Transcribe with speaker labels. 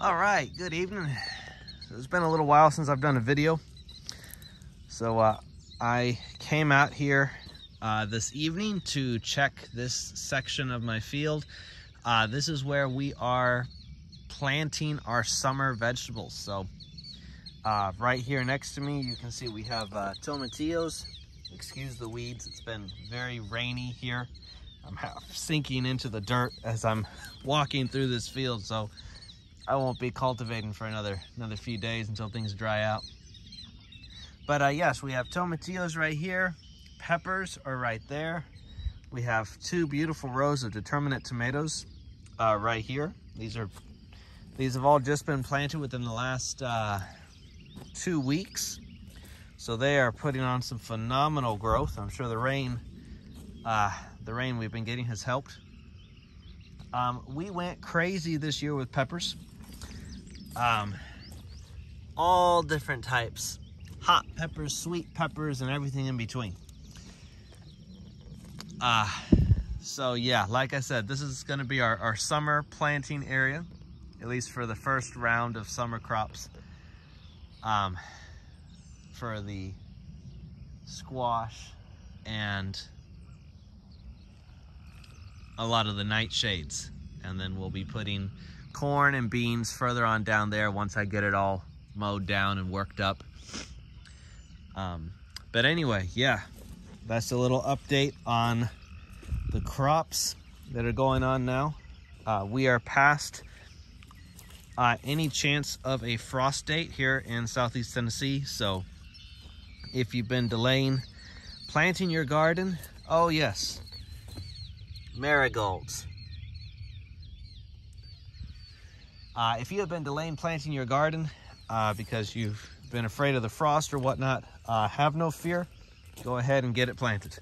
Speaker 1: All right, good evening. It's been a little while since I've done a video. So uh, I came out here uh, this evening to check this section of my field. Uh, this is where we are planting our summer vegetables. So uh, right here next to me, you can see we have uh, tomatillos. Excuse the weeds, it's been very rainy here. I'm half sinking into the dirt as I'm walking through this field. So I won't be cultivating for another another few days until things dry out. But uh, yes, we have tomatillos right here. Peppers are right there. We have two beautiful rows of determinate tomatoes uh, right here. These are these have all just been planted within the last uh, two weeks. So they are putting on some phenomenal growth. I'm sure the rain, uh, the rain we've been getting has helped. Um, we went crazy this year with peppers. Um, all different types. Hot peppers, sweet peppers, and everything in between. Uh, so yeah, like I said, this is gonna be our, our summer planting area, at least for the first round of summer crops. Um, for the squash and a lot of the nightshades. And then we'll be putting corn and beans further on down there once I get it all mowed down and worked up. Um, but anyway, yeah, that's a little update on the crops that are going on now. Uh, we are past uh, any chance of a frost date here in Southeast Tennessee. So if you've been delaying planting your garden, oh yes, marigolds, Uh, if you have been delaying planting your garden uh, because you've been afraid of the frost or whatnot, uh, have no fear. Go ahead and get it planted.